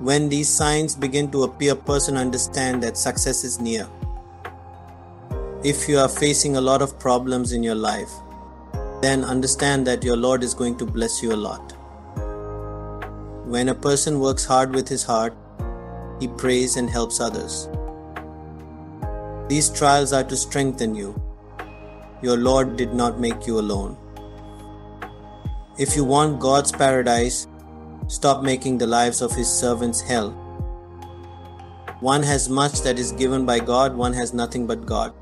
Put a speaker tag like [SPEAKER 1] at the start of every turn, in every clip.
[SPEAKER 1] When these signs begin to appear, person understand that success is near. If you are facing a lot of problems in your life, then understand that your Lord is going to bless you a lot. When a person works hard with his heart, he prays and helps others. These trials are to strengthen you. Your Lord did not make you alone. If you want God's paradise, stop making the lives of His servants hell. One has much that is given by God, one has nothing but God.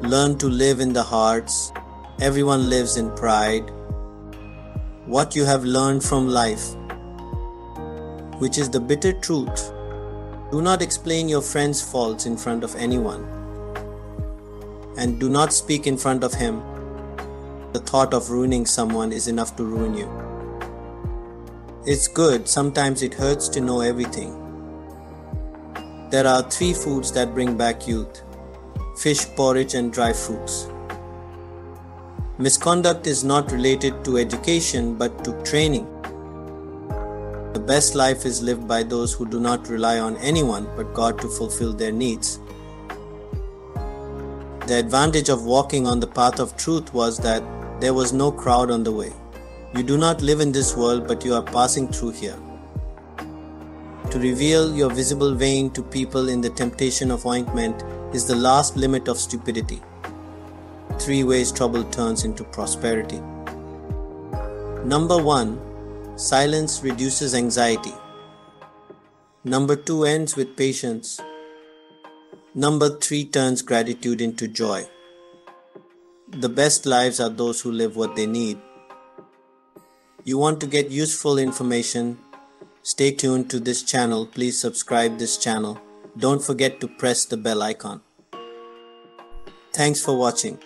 [SPEAKER 1] Learn to live in the hearts. Everyone lives in pride. What you have learned from life, which is the bitter truth. Do not explain your friend's faults in front of anyone. And do not speak in front of him. The thought of ruining someone is enough to ruin you. It's good, sometimes it hurts to know everything. There are three foods that bring back youth fish, porridge, and dry fruits. Misconduct is not related to education but to training. The best life is lived by those who do not rely on anyone but God to fulfill their needs. The advantage of walking on the path of truth was that there was no crowd on the way. You do not live in this world, but you are passing through here. To reveal your visible vein to people in the temptation of ointment is the last limit of stupidity. Three ways trouble turns into prosperity. Number one, silence reduces anxiety. Number two ends with patience. Number three turns gratitude into joy. The best lives are those who live what they need. You want to get useful information? Stay tuned to this channel. Please subscribe this channel. Don't forget to press the bell icon. Thanks for watching.